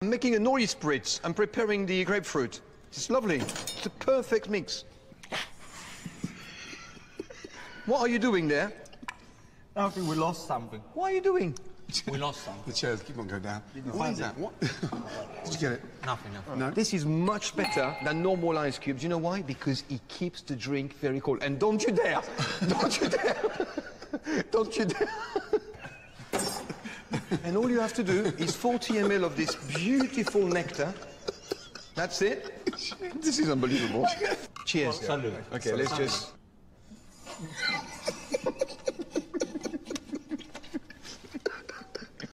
I'm making a nori spritz. I'm preparing the grapefruit. It's lovely. It's a perfect mix. What are you doing there? I think we lost something. What are you doing? We lost something. The chairs keep on going down. What is that? What? Did you get it? Nothing, nothing. No. This is much better than normal ice cubes. You know why? Because it keeps the drink very cold. And don't you dare! Don't you dare! don't you dare! And all you have to do is 40 ml of this beautiful nectar. That's it. This is unbelievable. Cheers. Salute. Okay, let's just.